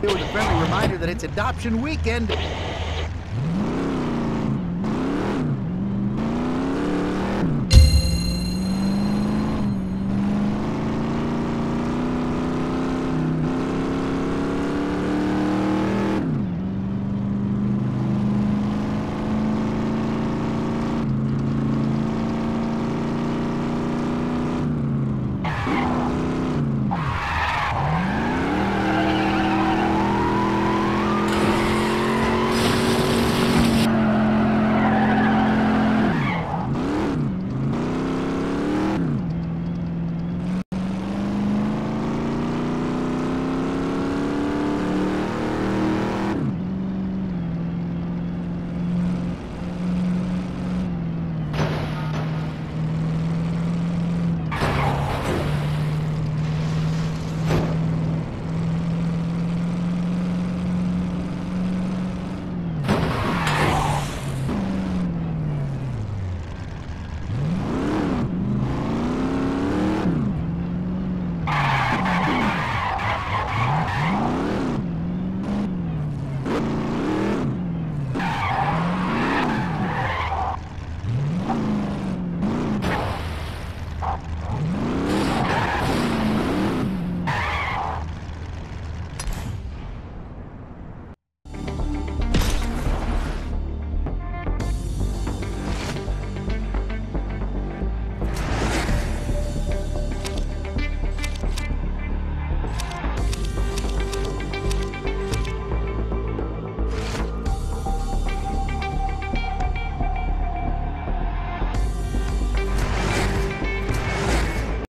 It was a friendly reminder that it's adoption weekend.